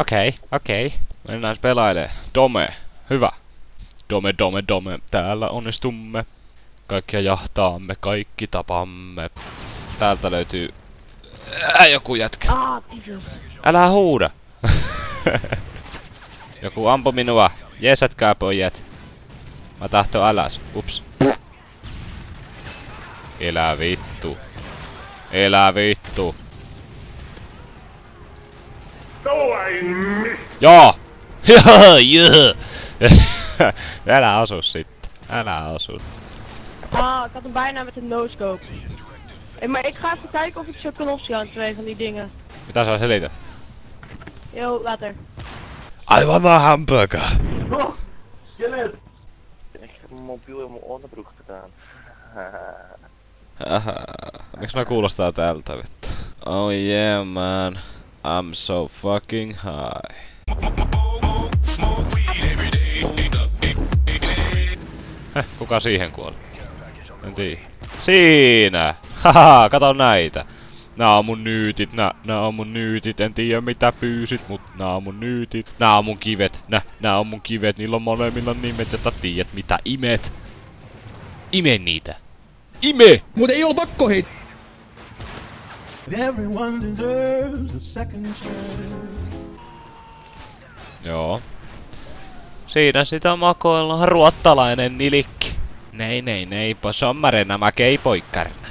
Okei, okay, okei. Okay. Mennään pelailee. Dome. Hyvä. Dome, dome, dome. Täällä onnistumme. Kaikkia jahtaamme, kaikki tapamme. Täältä löytyy... Ää, joku jätkä. Älä huuda. joku ampu minua. Jeesatkää pojat. Mä tahto alas. Ups. Elä vittu. Elä vittu. Joo! Joo, joo! Älä asu sitten. Älä asu. Ah, ik had hem bijna met een no-scope. Hey, maar ik ga even kijken of ik zo kan opslaan, twee van die dingen. Mitä sä selität? Yo, later. I want a hamburger. Ik heb mijn mobiel in mijn onderbroek gedaan. Miksi mä kuulostaa tältä vittu? Oh yeah man. I'm so fucking high. Kuka siihen kuoli? En tiedä. Siinä! Haha, kato näitä. Nää on mun nyytit, nää, nää on mun nyytit, en tiedä mitä pyysit, mut nää on mun nyytit. Nää on mun kivet, nää, nää on mun kivet, niillä on molemmilla nimet, että tiedät mitä imet. Ime niitä. Ime! Mut ei oo pakko hei... Everyone deserves a second chance. Joo. Siinä sitä makoillaan ruottalainen nilikki. Nei nei nei, sommare nämä keipoikkarina.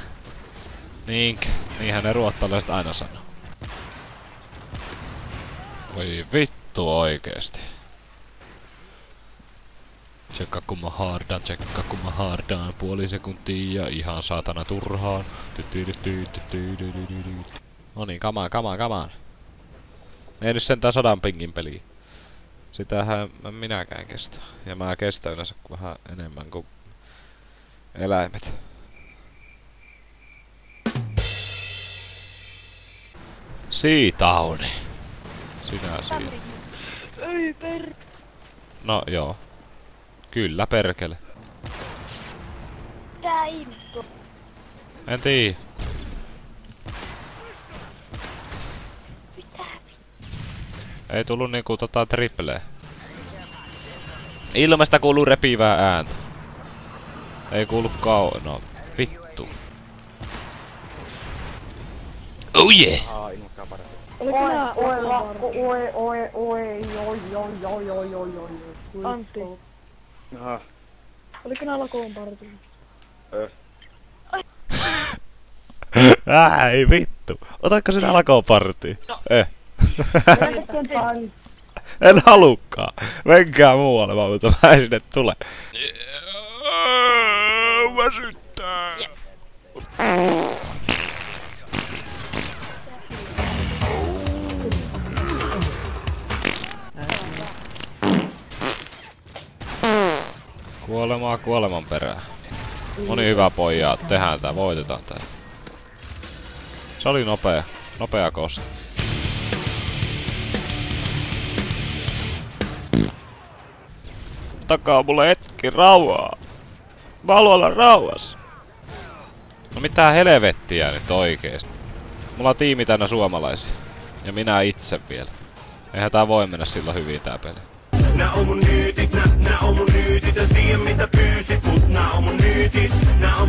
Niinkö? Niinhän ne ruottalaiset aina sanoo. Voi vittu oikeesti. Tsekka kun mä haardaan, tsekka kun mä haardaan puoli sekuntia ja ihan saatana turhaan. No niin, kamaan, kamaan, kamaan. Ei nyt sentään sadan pingin peliä. Sitähän mä minäkään kestä. Ja mä kestän yleensä vähän enemmän kuin eläimet. Siitauni. Sinä siinä. Ei, per... No joo. Kyllä perkele. Tää ihmettä. En tii. Mitä? Ei tullu niinku tota tripleä. Ilmasta kuuluu repivää ääntä. Ei kuulu kau... No, vittu. Oh yeah! Ah, ilmoittaa paremmin. Oliko nää Oi, lakon lakko, parti? oi, oi, oi, oi, oi, oi, oi, oi, oi. Aha. Oliko ne alkuun partiin? Öh. Öö. Ai vittu. Otatko sinä alkoon partiin? No. Eh. en halukkaa. Menkää muualle vaan, mutta mä en sinne tule. Väsyttää. Yep. Kuolemaa kuoleman perään. Niin hyvä pojat, tehdään tää, voitetaan tää. Se oli nopea, nopea kosta. Takaa mulle hetki rauhaa. Mä haluan olla rauhassa. No mitä helvettiä nyt oikeesti. Mulla on tiimi täynnä suomalaisia. Ja minä itse vielä. Eihän tää voi mennä silloin hyvin tää peli. Nää on mun nyytit, nää, nää on mun nyytit. En tiedä mitä pyysit, mut nää on mun nyytit. Nää on